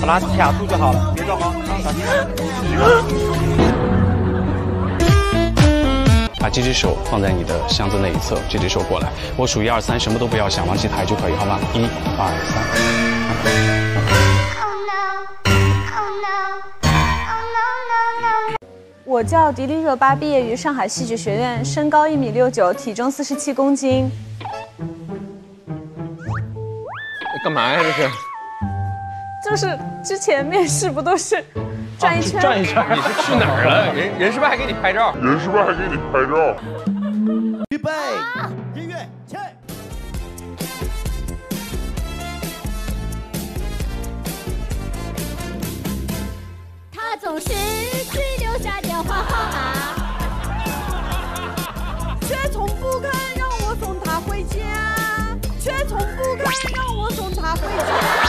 把它卡住就好了，别着慌。把这只手放在你的箱子那一侧，这只手过来，我数一二三，什么都不要想，往起抬就可以，好吗？一、二、三。我叫迪丽热巴，毕业于上海戏剧学院，身高一米六九，体重四十七公斤。干嘛呀？这是？就是之前面试不都是转一圈？转一圈。你是去哪儿了？人人是不是还给你拍照？人是不是还给你拍照？预备，音乐，起。他总是去留下电话号码，却从不肯让我送他回家，却从不肯让我。